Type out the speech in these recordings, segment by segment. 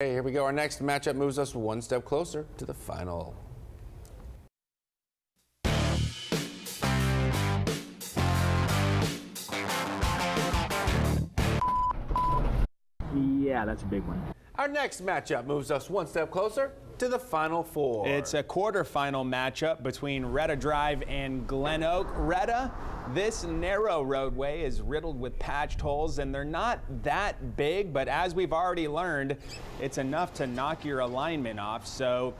Hey, here we go. Our next matchup moves us one step closer to the final. Yeah, that's a big one. Our next matchup moves us one step closer to the final four. It's a quarterfinal matchup between Retta Drive and Glen Oak. Retta, this narrow roadway is riddled with patched holes, and they're not that big, but as we've already learned, it's enough to knock your alignment off. So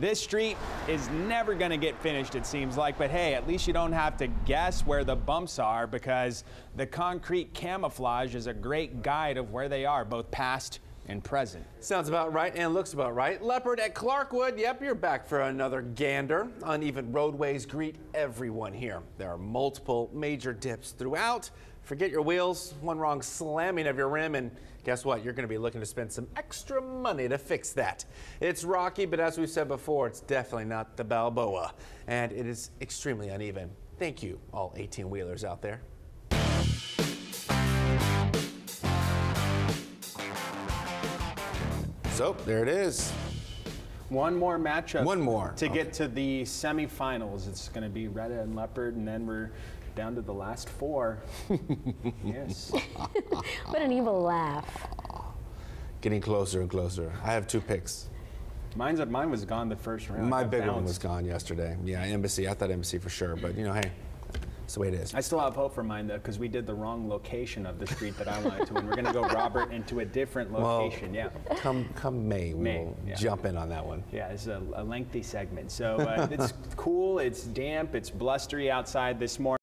this street is never going to get finished, it seems like, but hey, at least you don't have to guess where the bumps are because the concrete camouflage is a great guide of where they are, both past and present. Sounds about right and looks about right. Leopard at Clarkwood, yep, you're back for another gander. Uneven roadways greet everyone here. There are multiple major dips throughout. Forget your wheels, one wrong slamming of your rim, and guess what? You're going to be looking to spend some extra money to fix that. It's rocky, but as we've said before, it's definitely not the Balboa, and it is extremely uneven. Thank you, all 18 wheelers out there. So there it is. One more matchup. One more. To get to the semifinals. It's going to be Retta and Leopard, and then we're down to the last four. yes. What an evil laugh. Getting closer and closer. I have two picks. Mine's mine was gone the first round. My I big one was gone yesterday. Yeah, embassy. I thought embassy for sure, but you know, hey, the way it is. I still have hope for mine though, because we did the wrong location of the street that I wanted to, and we're gonna go Robert into a different location. yeah. Come, come May, we May, will yeah. jump in on that one. Yeah, it's a, a lengthy segment. So uh, it's cool. It's damp. It's blustery outside this morning.